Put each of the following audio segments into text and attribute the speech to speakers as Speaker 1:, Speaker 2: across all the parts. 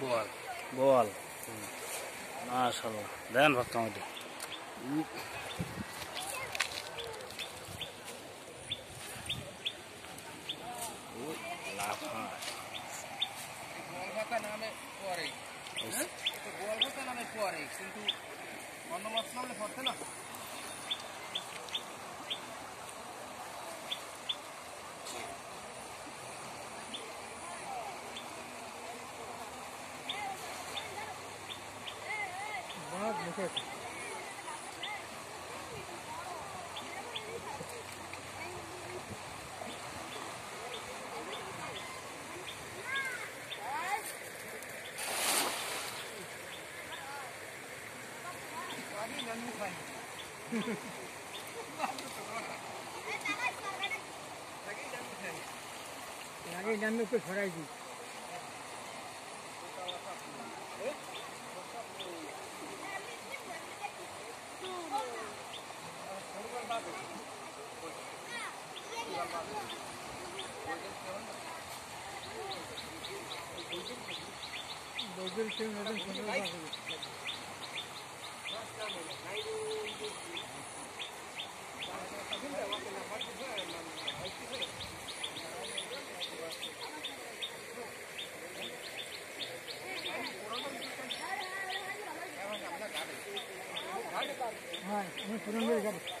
Speaker 1: বল
Speaker 2: বল মাশাল্লাহ দেন ভক্ত আমাদের লাফা
Speaker 1: বল ভাতা Lagi jangan lupa sorai juga. は
Speaker 3: い、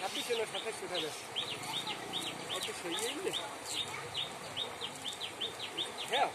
Speaker 3: Kapitele Verwechseltennis. Ob ich für jeden. Herr.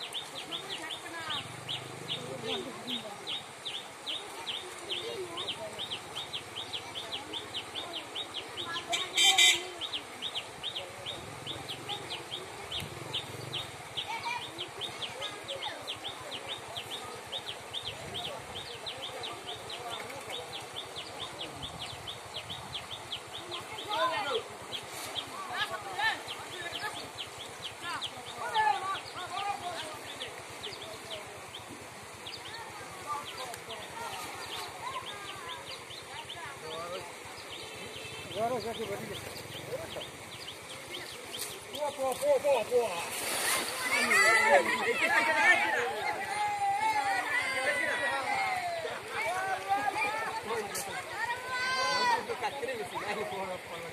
Speaker 3: সুন্দর পাবে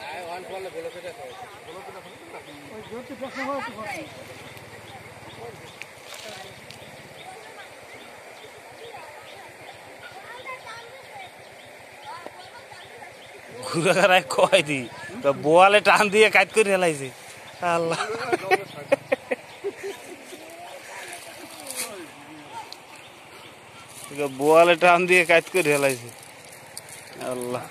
Speaker 3: হ্যাঁ আমি সুরেন্দ্রের গাড়ি ওই জ্যোতি প্রশ্ন হয় তো প্রশ্ন
Speaker 2: ঘুরে কয় দি। তো বোয়ালে টান দিয়ে কাজ করে হেলাইছে আল্লাহ। বোয়ালে টান দিয়ে কাজ করে হেলাইছে আল্লাহ।